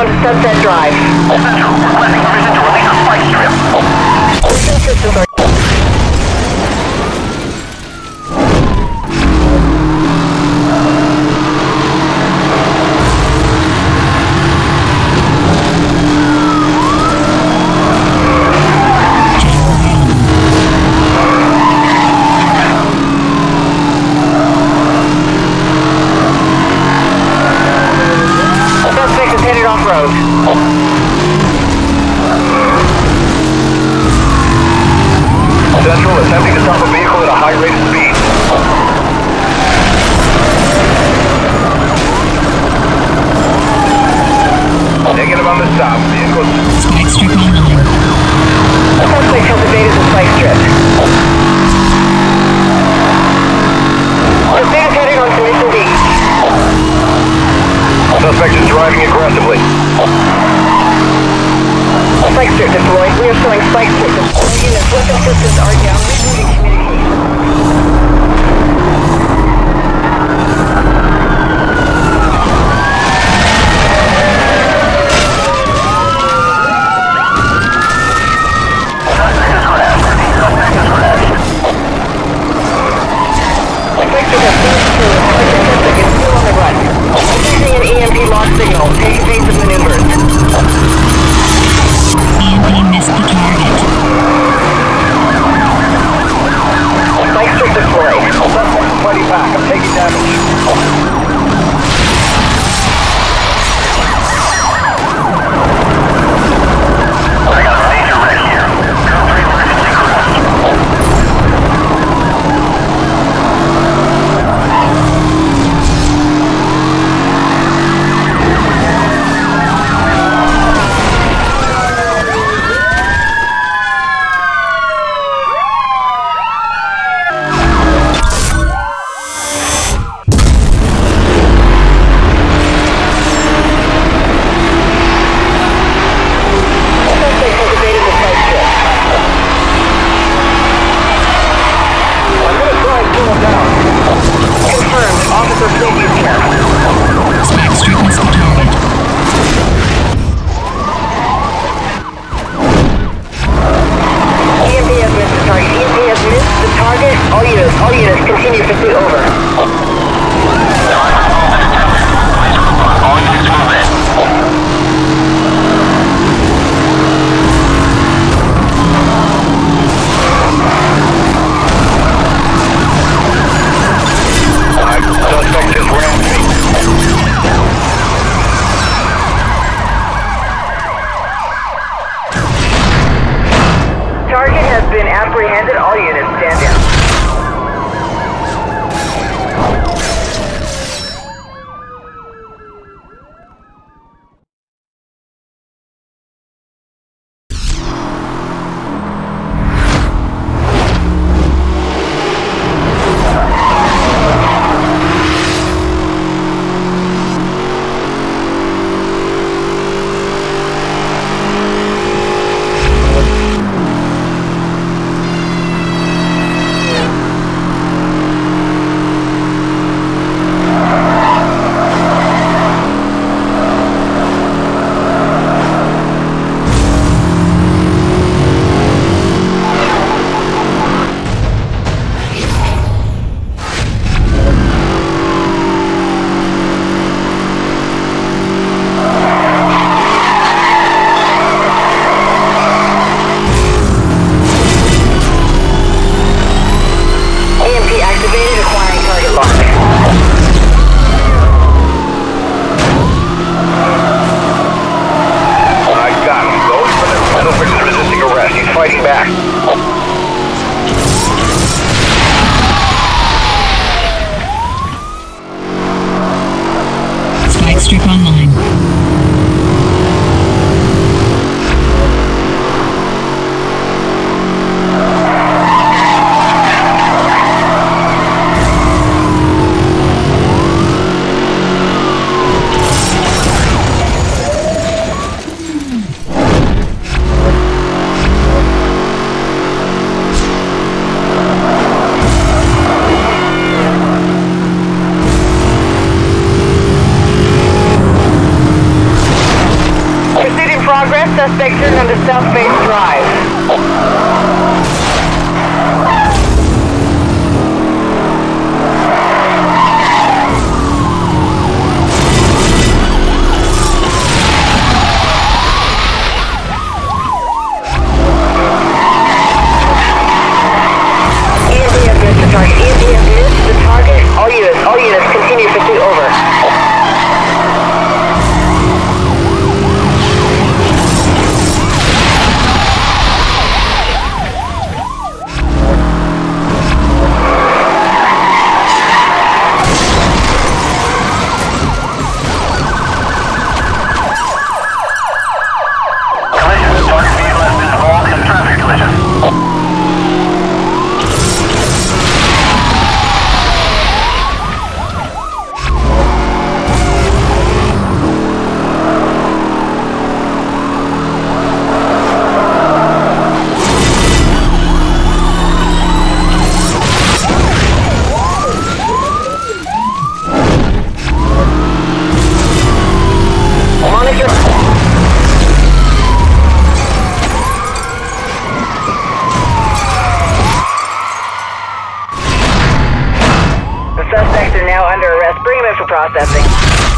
on to Sunset Drive. Two, requesting permission to release a flight strip. Strip online. For processing.